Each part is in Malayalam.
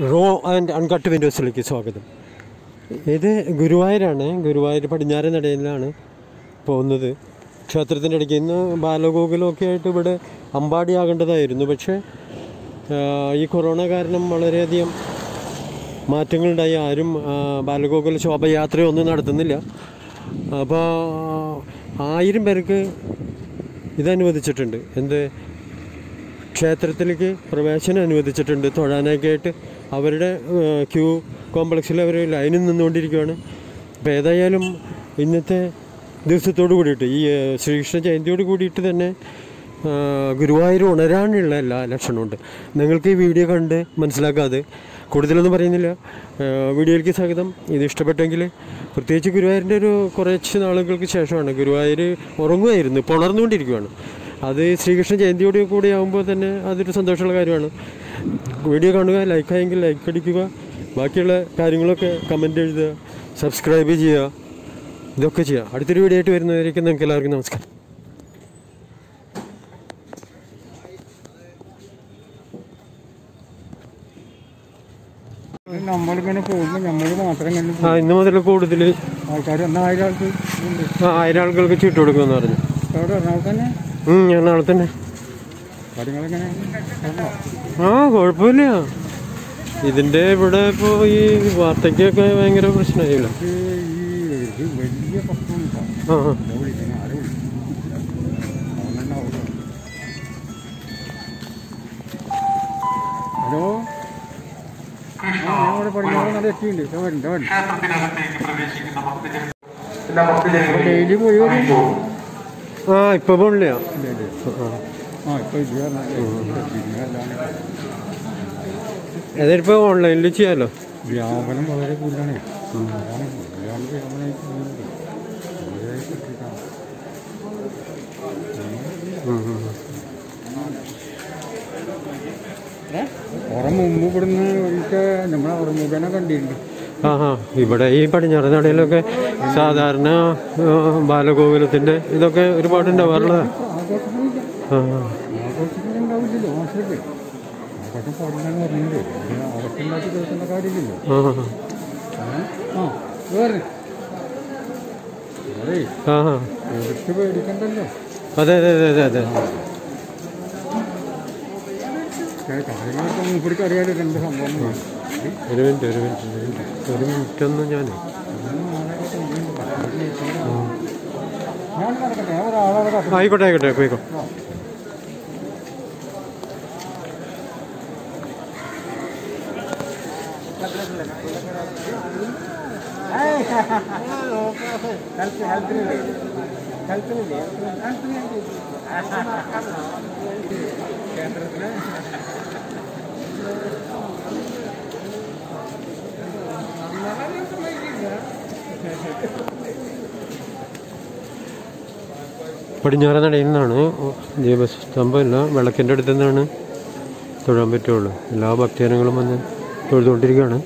റോ ആൻഡ് അൺകട്ട് വിൻഡോസിലേക്ക് സ്വാഗതം. ഇത് ഗുരുവായൂരാണ്. ഗുരുവായൂർ പടിഞ്ഞാറൻ നടയിലാണ് പോകുന്നത്. ക്ഷേത്രത്തിന്റെ ഇടയ്ക്ക് ഇന്ന് ബാലഗോകുലമൊക്കെ ആയിട്ട് ഇവിടെ അമ്പാടിയാകേണ്ടതായിരുന്നു പക്ഷേ ഈ കൊറോണ കാരണം വളരെയധികം മാറ്റങ്ങളുണ്ടായി. ആരും ബാലഗോകുല ശോഭയാത്രയൊന്നും നടത്തുന്നില്ല. അപ്പോൾ ആയിരം പേർക്ക് ഇതനുവദിച്ചിട്ടുണ്ട്. എന്ത്? ക്ഷേത്രത്തിലേക്ക് പ്രവേശനം അനുവദിച്ചിട്ടുണ്ട്. തൊഴാനൊക്കെ ആയിട്ട് അവരുടെ ക്യൂ കോംപ്ലക്സിൽ അവർ ലൈനിൽ നിന്നുകൊണ്ടിരിക്കുകയാണ് അപ്പോൾ ഏതായാലും ഇന്നത്തെ ദിവസത്തോട് കൂടിയിട്ട് ഈ ശ്രീകൃഷ്ണ ജയന്തിയോട് കൂടിയിട്ട് തന്നെ ഗുരുവായൂർ ഉണരാനുള്ള എല്ലാ ലക്ഷണമുണ്ട്. നിങ്ങൾക്ക് ഈ വീഡിയോ കണ്ട് മനസ്സിലാക്കാതെ കൂടുതലൊന്നും പറയുന്നില്ല. വീഡിയോയിലേക്ക് സ്വാഗതം. ഇത് ഇഷ്ടപ്പെട്ടെങ്കിൽ പ്രത്യേകിച്ച് ഗുരുവായൂരിന്റെ ഒരു കുറച്ച് നാളുകൾക്ക് ശേഷമാണ് ഗുരുവായൂർ ഉറങ്ങുമായിരുന്നു ഇപ്പോൾ ഉണർന്നുകൊണ്ടിരിക്കുകയാണ് അത് ശ്രീകൃഷ്ണ ജയന്തിയോട് കൂടി ആകുമ്പോൾ തന്നെ അതൊരു സന്തോഷമുള്ള കാര്യമാണ്. വീഡിയോ കാണുക ലൈക്കായെങ്കിൽ ലൈക്ക് അടിക്കുക. ബാക്കിയുള്ള കാര്യങ്ങളൊക്കെ കമന്റ് എഴുതുക സബ്സ്ക്രൈബ് ചെയ്യുക. ഇതൊക്കെ ചെയ്യുക. അടുത്തൊരു വീഡിയോ ആയിട്ട് വരുന്നവരേക്കും നിങ്ങൾക്ക് എല്ലാവർക്കും നമസ്കാരം. ആ ഇന്ന് മുതൽ കൂടുതൽ ആയിരം ആളുകൾക്ക് ചീട്ട് കൊടുക്കുമെന്ന് പറഞ്ഞു. ഞാൻ എറണാകുളത്ത് തന്നെ ഉം, ഞാൻ നാളെ തന്നെ കാര്യങ്ങളെങ്ങനെ പറഞ്ഞോ? ആ കുഴപ്പമില്ല. ഇതിന്റെ ഇവിടെ ഇപ്പോ ഈ വാർത്തയ്ക്കൊക്കെ ഭയങ്കര പ്രശ്നമായില്ല? ഹലോ? അവിടെ. പടിഞ്ഞാറ് നല്ല. ഡെയിലി പോയി ആ ഇപ്പൊ പോണില്ല. അതിപ്പോൾ ഓൺലൈനിൽ ചെയ്യാമല്ലോ വ്യാപനം വളരെ കൂടുതലാണ്. കുറെ മുമ്പ് ഇവിടുന്ന് ഒരിക്കൽ നമ്മളെ ഉറമുഖനെ കണ്ടിട്ടുണ്ട്. ആ ഇവിടെ ഈ പടിഞ്ഞാറ് നടയിലൊക്കെ സാധാരണ ബാലഗോകുലത്തിന്റെ ബാലഗോകുലത്തിന്റെ ഇതൊക്കെ ഒരുപാട് ഉണ്ടാവാറുള്ളതാണ് പറഞ്ഞില്ലേ കാര്യമില്ലല്ലോ ആ അതേ. എടുത്ത് പേടിക്കണ്ടല്ലോ അതെ അതെ അതെ അതെ അതെ കാര്യങ്ങളൊക്കെ മൂപ്പടിക്ക് അറിയാലോ എന്ത് സംഭവം. ഒരു മിനിറ്റ് ഒരു മിനിറ്റ് ഒരു മിനിറ്റ് ഒരു മിനിറ്റ് ഒന്ന് ഞാൻ ആയിക്കോട്ടെ ആയിക്കോട്ടെ പോയിക്കോ പടിഞ്ഞാറൻ നടയിൽ നിന്നാണ് ദീപസ്തംഭമില്ല വിളക്കിന്റെ അടുത്ത് നിന്നാണ് തൊഴാൻ പറ്റുള്ളൂ. എല്ലാ ഭക്തജനങ്ങളും വന്ന് തൊഴുതുകൊണ്ടിരിക്കുകയാണ്.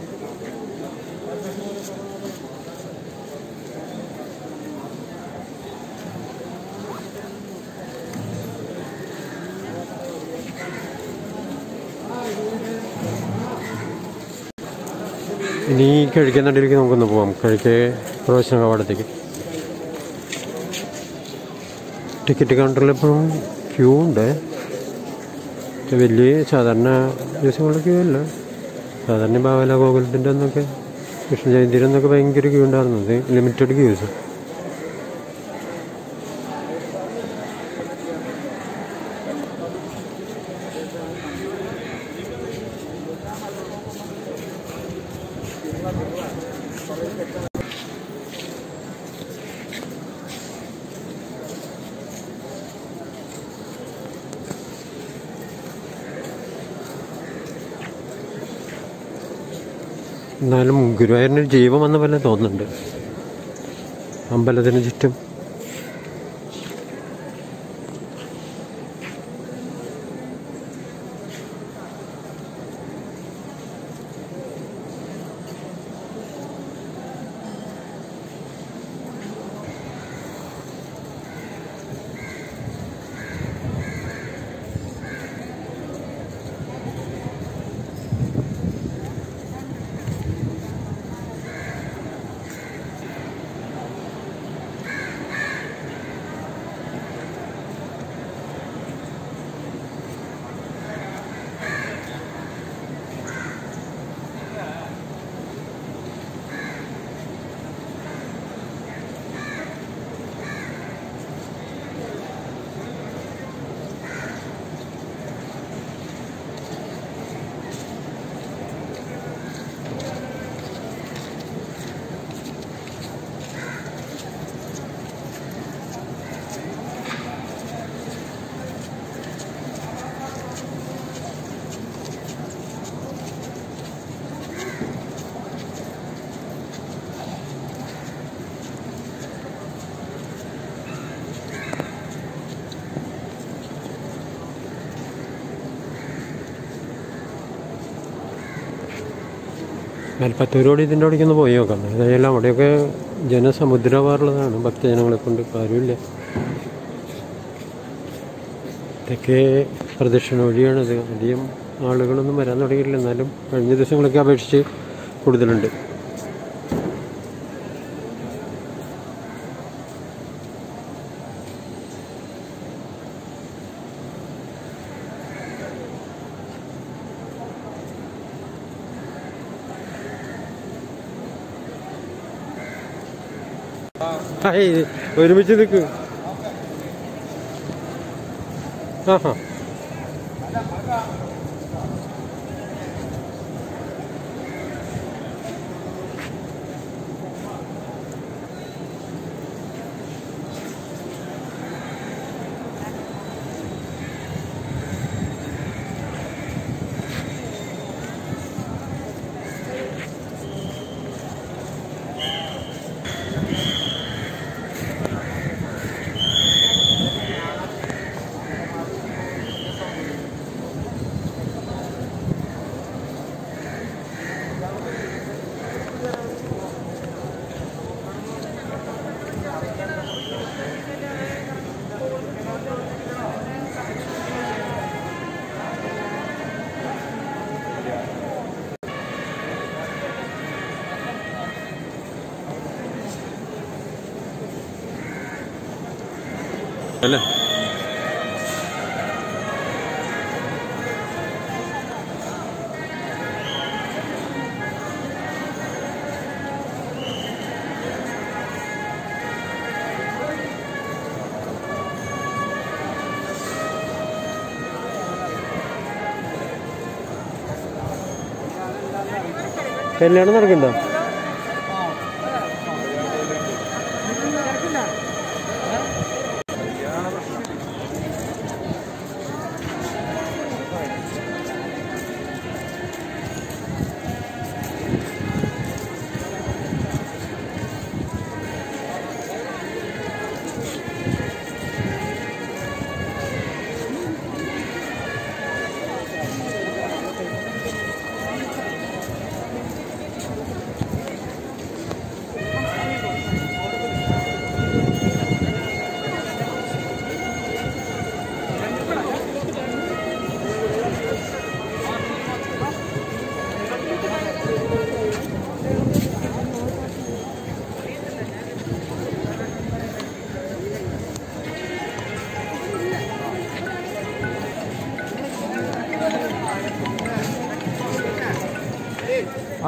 ഇനി കിഴക്കേ നടയിലേക്ക് നമുക്കൊന്ന് പോവാം. കിഴക്കേ പ്രവേശന കവാടത്തേക്ക്. ടിക്കറ്റ് കൗണ്ടറിൽ ഇപ്പം ക്യൂ ഉണ്ട്. വലിയ സാധാരണ ദിവസങ്ങളിൽ ക്യൂ സാധാരണ ബാവല ഗോകുലത്തിന്റെ അന്നൊക്കെ കൃഷ്ണ ജയന്തിയുടെ അന്നൊക്കെ ഭയങ്കര ക്യൂ ഉണ്ടായിരുന്നു. അത് ലിമിറ്റഡ് ക്യൂസ് എന്നാലും ഗുരുവായൂരിന് ജീവമെന്ന് പോലെ തോന്നുന്നുണ്ട്. അമ്പലത്തിന് ചുറ്റും. മേൽപ്പത്തൂരോട് ഇതിന്റെ അവിടേക്ക് ഒന്ന് പോയി നോക്കാം. ഏതായാലും അവിടെയൊക്കെ ജനസമുദ്രമാറുള്ളതാണ് ഭക്തജനങ്ങളെ കൊണ്ട് കാര്യമില്ല ഇതൊക്കെ പ്രദക്ഷിണ വഴിയാണത്. അധികം ആളുകളൊന്നും വരാൻ തുടങ്ങിയിട്ടില്ല. എന്നാലും കഴിഞ്ഞ ദിവസങ്ങളൊക്കെ അപേക്ഷിച്ച് കൂടുതലുണ്ട്. ഒരുമിച്ച് നിൽക്ക്. ആഹാ. അല്ലേ? കല്യാണം നടക്കണ്ടോ?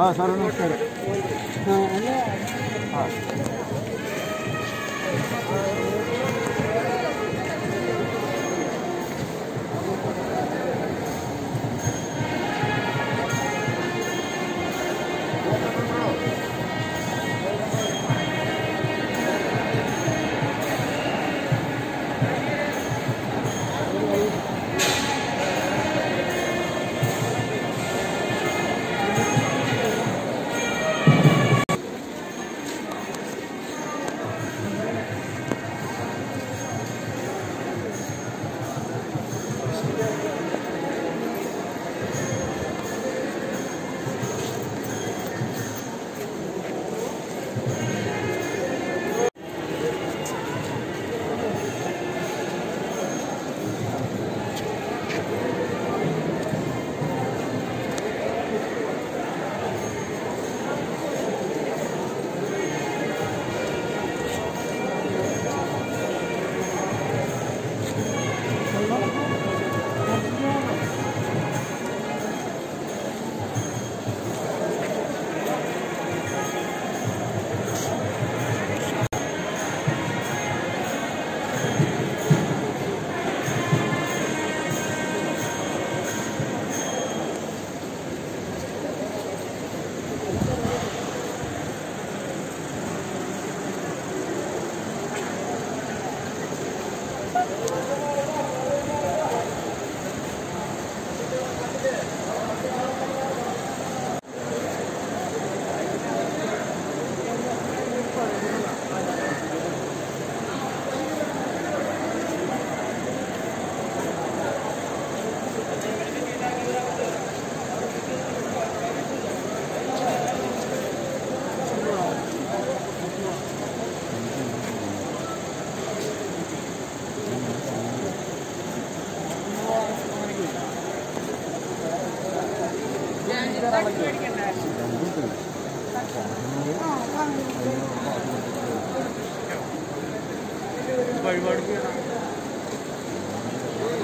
हाँ सर नमस्कार। हाँ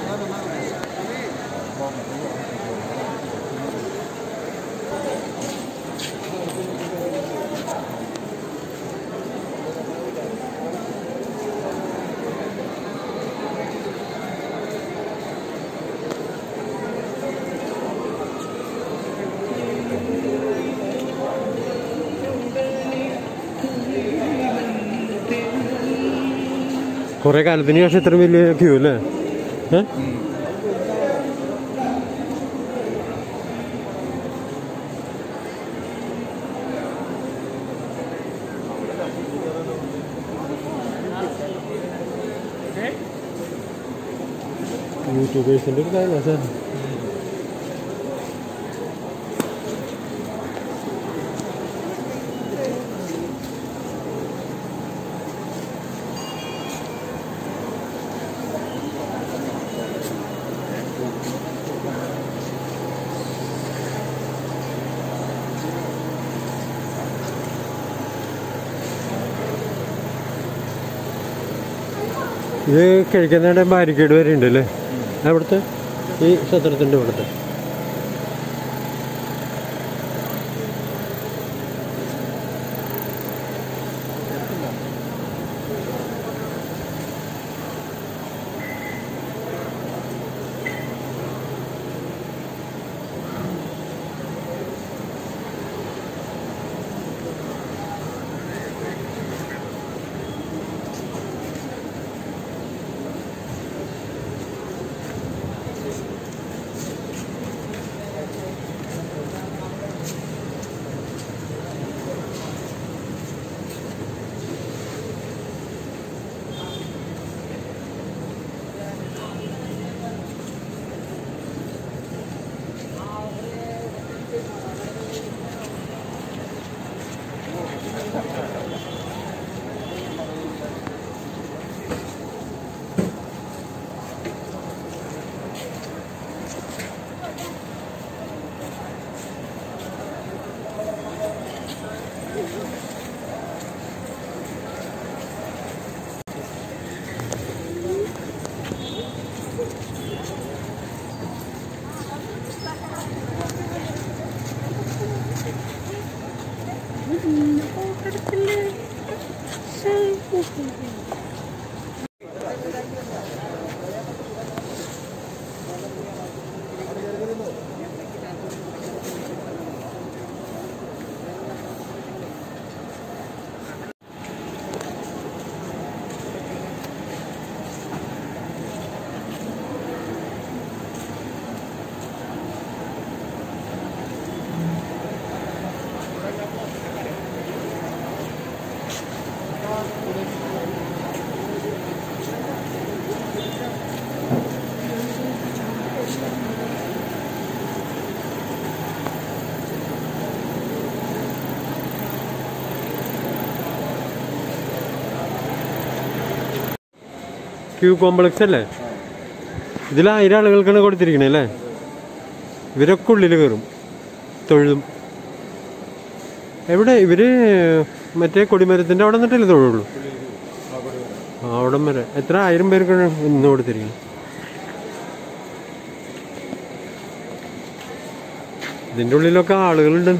ആ സാറേ നമസ്കാരം കുറെ കാലത്തിന് ശേഷം ഇത്ര വലിയ ക്യൂ അല്ലേ ഏ? യൂട്യൂബേഴ്സിന്റെ ഒരു കാര്യം ഇത് കഴിക്കുന്നതിന്റെ ബാരിക്കേഡ് വരെ ഉണ്ട് അല്ലേ? അവിടുത്തെ ഈ ക്ഷേത്രത്തിന്റെ ഇവിടുത്തെ. ക്യൂ കോംപ്ലക്സ് അല്ലേ? ഇതിൽ ആയിരം ആളുകൾക്കാണ് കൊടുത്തിരിക്കണേ അല്ലേ? ഇവരൊക്കെ ഉള്ളിൽ കയറും തൊഴുതും. എവിടെ? ഇവർ മറ്റേ കൊടിമരത്തിന്റെ അവിടെ നിന്നിട്ടല്ലേ തൊഴുള്ളൂ ആ അവിടം വരെ. എത്ര ആയിരം പേർക്കാണ് ഇന്ന് കൊടുത്തിരിക്കുന്നത് ഇതിന്റെ ഉള്ളിലൊക്കെ ആളുകളുണ്ട്.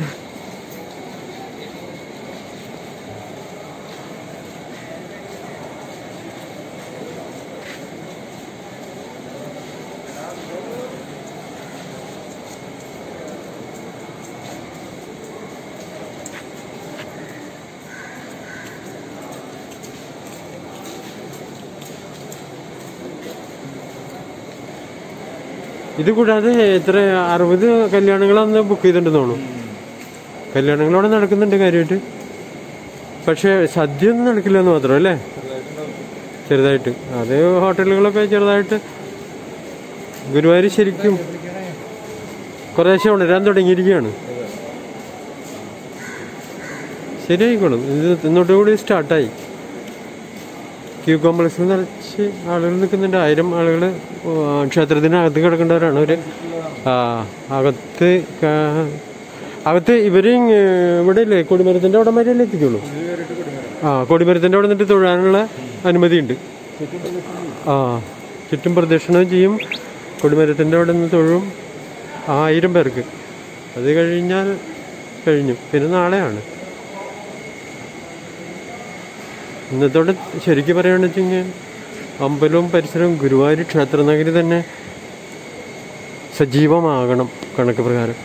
ഇത് കൂടാതെ എത്ര അറുപത് കല്യാണങ്ങൾ അന്ന് ബുക്ക് ചെയ്തിട്ടുണ്ടെന്ന് തോന്നുന്നു കല്യാണങ്ങൾ അവിടെ നടക്കുന്നുണ്ട് കാര്യമായിട്ട്. പക്ഷെ സദ്യ ഒന്നും നടക്കില്ല എന്ന് മാത്രം അല്ലേ? ചെറുതായിട്ട്. അത് ഹോട്ടലുകളൊക്കെ ചെറുതായിട്ട് ഗുരുവായൂർ ശരിക്കും കുറേശ്ശെ ഉണരാൻ തുടങ്ങിയിരിക്കുകയാണ്. ശരിയായിക്കോളും. ഇത് ഇന്നോട്ട് കൂടി സ്റ്റാർട്ടായി ക്യൂ കോംപ്ലക്സിൽ നിറച്ച് ആളുകൾ നിൽക്കുന്നുണ്ട്. ആയിരം ആളുകൾ ക്ഷേത്രത്തിനകത്ത് കിടക്കേണ്ടവരാണ് അവർ അകത്ത് അകത്ത് ഇവർ ഇവിടെ ഇല്ലേ കൊടിമരത്തിന്റെ അവിടെ എത്തിക്കുള്ളൂ? ആ കൊടിമരത്തിന്റെ അവിടെ നിന്നിട്ട് തൊഴാനുള്ള അനുമതിയുണ്ട്. ആ ചുറ്റും പ്രദക്ഷിണം ചെയ്യും. കൊടിമരത്തിന്റെ അവിടെ നിന്ന് തൊഴും. ആയിരം പേർക്ക്. അത് കഴിഞ്ഞാൽ കഴിഞ്ഞു. പിന്നെ നാളെയാണ്. ഇന്നത്തോടെ ശരിക്കും പറയുകയാണെന്ന് വെച്ച് കഴിഞ്ഞാൽ അമ്പലവും പരിസരവും ഗുരുവായൂർ ക്ഷേത്രനഗരി തന്നെ സജീവമാകണം കണക്ക് പ്രകാരം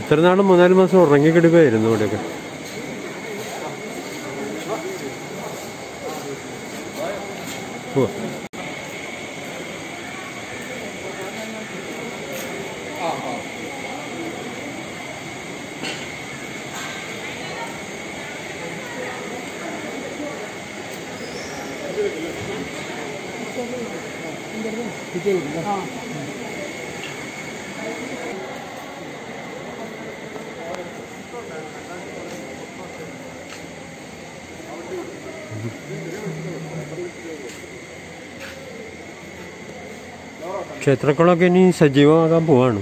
ഇത്ര നാളും മൂന്നാൽ മാസം ഉറങ്ങിക്കിടുകയായിരുന്നു ഇവിടെയൊക്കെ ഉവ്വ. ക്ഷേത്രക്കുളമൊക്കെ ഇനി സജീവമാകാൻ പോവാണ്.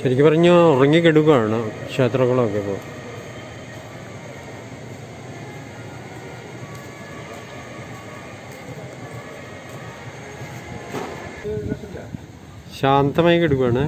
ശരിക്കും ഉറങ്ങി ഉറങ്ങിക്കെടുക്കുകയാണ് ക്ഷേത്രക്കളൊക്കെ ഇപ്പോൾ ശാന്തമായി കിടക്കുകയാണ്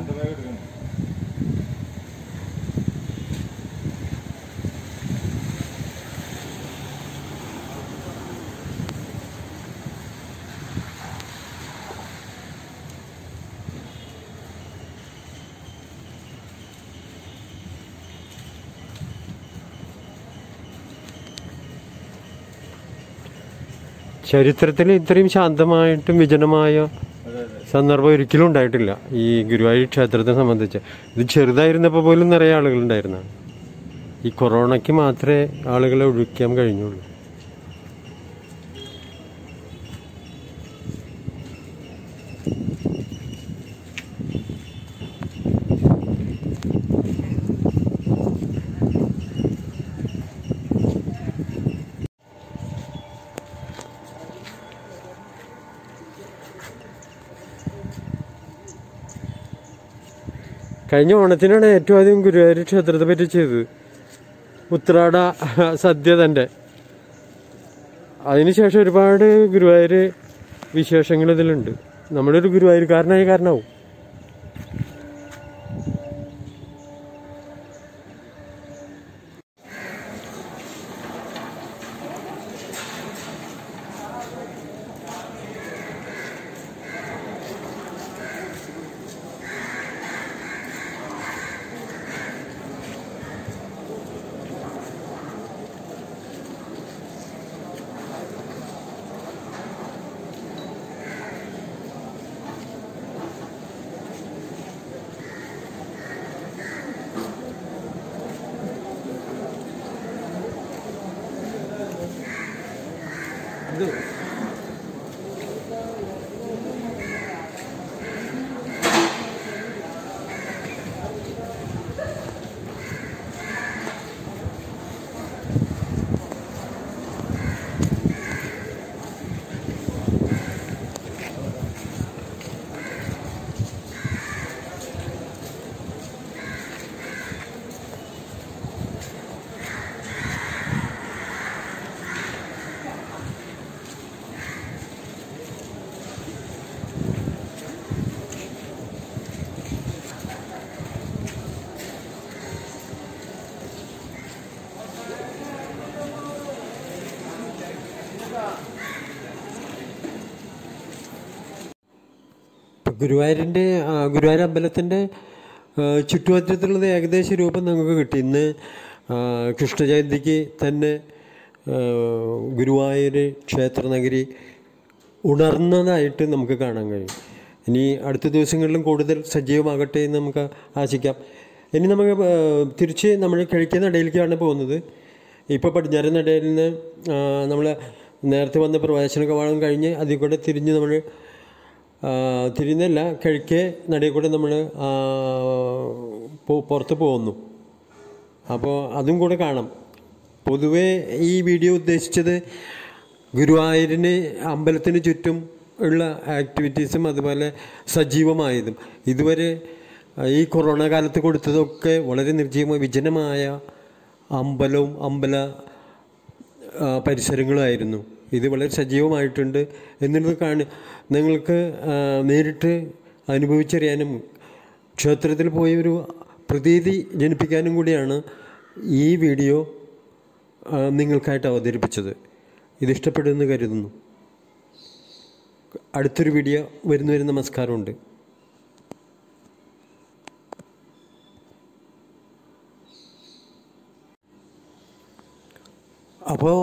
ചരിത്രത്തിൽ ഇത്രയും ശാന്തമായിട്ടും വിജനമായ സന്ദർഭം ഒരിക്കലും ഉണ്ടായിട്ടില്ല. ഈ ഗുരുവായൂർ ക്ഷേത്രത്തെ സംബന്ധിച്ച്. ഇത് ചെറുതായിരുന്നപ്പോൾ പോലും നിറയെ ആളുകളുണ്ടായിരുന്നാണ് ഈ കൊറോണയ്ക്ക് മാത്രമേ ആളുകളെ ഒഴിക്കാൻ കഴിഞ്ഞുള്ളൂ. കഴിഞ്ഞ ഓണത്തിനാണ് ഏറ്റവും ആദ്യം ഗുരുവായൂർ ക്ഷേത്രത്തെ പറ്റി ചെയ്തത്. ഉത്രാട സദ്യ തന്റെ അതിനുശേഷം ഒരുപാട് ഗുരുവായൂർ വിശേഷങ്ങൾ ഇതിലുണ്ട്. നമ്മളൊരു ഗുരുവായൂർക്കാരനായ കാരണമാവും. ഗുരുവായൂരിന്റെ ഗുരുവായൂർ അമ്പലത്തിന്റെ ചുറ്റുപറ്റത്തുള്ളത് ഏകദേശ രൂപം നമുക്ക് കിട്ടി. ഇന്ന് കൃഷ്ണജയന്തിക്ക് തന്നെ ഗുരുവായൂർ ക്ഷേത്രനഗരി ഉണർന്നതായിട്ട് നമുക്ക് കാണാൻ കഴിയും. ഇനി അടുത്ത ദിവസങ്ങളിലും കൂടുതൽ സജീവമാകട്ടെ എന്ന് നമുക്ക് ആശിക്കാം. ഇനി നമുക്ക് തിരിച്ച് നമ്മൾ കഴിക്കുന്ന ഇടയിലേക്കാണ് പോകുന്നത്. ഇപ്പോൾ പടിഞ്ഞാറൻ ഇടയിൽ നിന്ന് നമ്മൾ നേരത്തെ വന്ന പ്രവേശന കവാടം കഴിഞ്ഞ് അതിൽ കൂടെ തിരിഞ്ഞ് നമ്മൾ തിരിഞ്ഞല്ല കിഴക്കേ നടയിൽ കൂടെ നമ്മൾ പുറത്ത് പോകുന്നു. അപ്പോൾ അതും കൂടെ കാണാം. പൊതുവേ ഈ വീഡിയോ ഉദ്ദേശിച്ചത് ഗുരുവായൂരിന് അമ്പലത്തിന് ചുറ്റും ഉള്ള ആക്ടിവിറ്റീസും അതുപോലെ സജീവമായതും. ഇതുവരെ ഈ കൊറോണ കാലത്ത് കൊടുത്തതൊക്കെ വളരെ നിർജീവ വിജനമായ അമ്പലവും അമ്പല പരിസരങ്ങളുമായിരുന്നു ഇത് വളരെ സജീവമായിട്ടുണ്ട് എന്നുള്ളത് കാണി നിങ്ങൾക്ക് നേരിട്ട് അനുഭവിച്ചറിയാനും ക്ഷേത്രത്തിൽ പോയി ഒരു പ്രതീതി ജനിപ്പിക്കാനും കൂടിയാണ് ഈ വീഡിയോ നിങ്ങൾക്കായിട്ട് അവതരിപ്പിച്ചത്. ഇതിഷ്ടപ്പെടുമെന്ന് കരുതുന്നു. അടുത്തൊരു വീഡിയോ വരുന്നവരും നമസ്കാരമുണ്ട്. അപ്പോൾ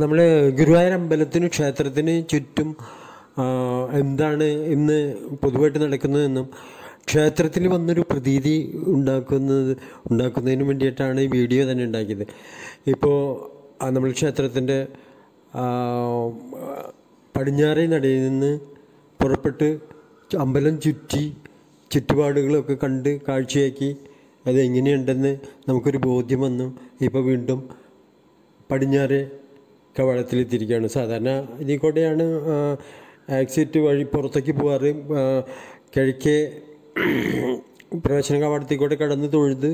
നമ്മൾ ഗുരുവായൂർ അമ്പലത്തിന് ക്ഷേത്രത്തിന് ചുറ്റും എന്താണ് ഇന്ന് പൊതുവായിട്ട് നടക്കുന്നതെന്നും ക്ഷേത്രത്തിൽ വന്നൊരു പ്രതീതി ഉണ്ടാക്കുന്നത് ഉണ്ടാക്കുന്നതിന് വേണ്ടിയിട്ടാണ് ഈ വീഡിയോ തന്നെ ഉണ്ടാക്കിയത്. ഇപ്പോൾ നമ്മൾ ക്ഷേത്രത്തിന്റെ പടിഞ്ഞാറേ നടയിൽ നിന്ന് പുറപ്പെട്ട് അമ്പലം ചുറ്റി ചുറ്റുപാടുകളൊക്കെ കണ്ട് കാഴ്ചയാക്കി അത് എങ്ങനെയുണ്ടെന്ന് നമുക്കൊരു ബോധ്യം വന്നു. ഇപ്പോൾ വീണ്ടും പടിഞ്ഞാറ് കവാടത്തിലെത്തിയിരിക്കുകയാണ് സാധാരണ ഇതിൽ കൂടെയാണ് എക്സിറ്റ് വഴി പുറത്തേക്ക് പോകാറ്. കിഴക്കേ പ്രവേശന കവാടത്തിൽ കൂടെ കടന്ന് തൊഴുത്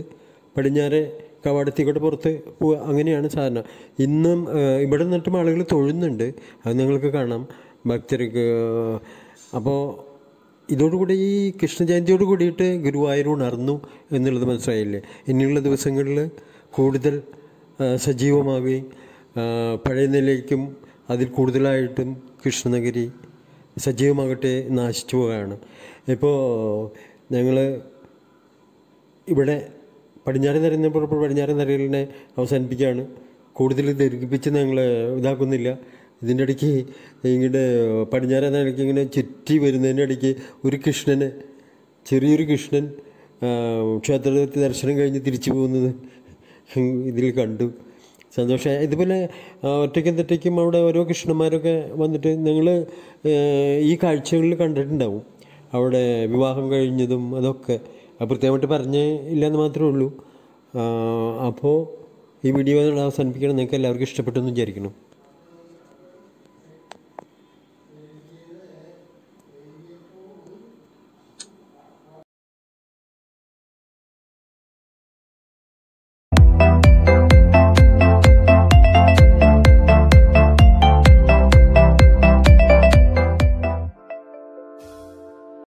പടിഞ്ഞാറ് കവാടത്തിൽ കൂടെ പുറത്ത് പോവുക. അങ്ങനെയാണ് സാധാരണ. ഇന്നും ഇവിടെ നിന്നിട്ടും ആളുകൾ തൊഴുന്നുണ്ട്. അത് നിങ്ങൾക്ക് കാണാം. ഭക്തർക്ക് അപ്പോൾ ഇതോടുകൂടി ഈ കൃഷ്ണജയന്തിയോട് കൂടിയിട്ട് ഗുരുവായൂർ ഉണർന്നു എന്നുള്ളത് മനസ്സിലായില്ലേ? ഇനിയുള്ള ദിവസങ്ങളിൽ കൂടുതൽ സജീവമാവുകയും പഴയ നിലയ്ക്കും അതിൽ കൂടുതലായിട്ടും കൃഷ്ണനഗരി സജീവമാകട്ടെ നാശിച്ചു പോവുകയാണ്. ഇപ്പോൾ ഞങ്ങൾ ഇവിടെ പടിഞ്ഞാറ് നിരന്ന് ഇപ്പോൾ പടിഞ്ഞാറൻ നിരയിലിനെ അവസാനിപ്പിക്കുകയാണ്. കൂടുതൽ ദീർഘിപ്പിച്ച് ഞങ്ങൾ ഇതാക്കുന്നില്ല. ഇതിന്റെ ഇടയ്ക്ക് ഇങ്ങോട്ട് പടിഞ്ഞാറൻ നിരയ്ക്ക് ഇങ്ങനെ ചുറ്റി വരുന്നതിന്റെ ഇടയ്ക്ക് ഒരു കൃഷ്ണന് ചെറിയൊരു കൃഷ്ണൻ ക്ഷേത്രത്തിൽ ദർശനം കഴിഞ്ഞ് തിരിച്ചു പോകുന്നത് ഇതിൽ കണ്ടു. സന്തോഷമായി ഇതുപോലെ ഒറ്റയ്ക്കും തെറ്റയ്ക്കും അവിടെ ഓരോ കൃഷ്ണന്മാരൊക്കെ വന്നിട്ട് നിങ്ങൾ ഈ കാഴ്ചകളിൽ കണ്ടിട്ടുണ്ടാവും. അവിടെ വിവാഹം കഴിഞ്ഞതും അതൊക്കെ. അത് പ്രത്യേകമായിട്ട് പറഞ്ഞ് ഇല്ലയെന്ന് മാത്രമേ ഉള്ളൂ. അപ്പോൾ ഈ വീഡിയോ അവസാനിപ്പിക്കണം. നിങ്ങൾക്ക് എല്ലാവർക്കും ഇഷ്ടപ്പെട്ടു എന്ന് വിചാരിക്കണം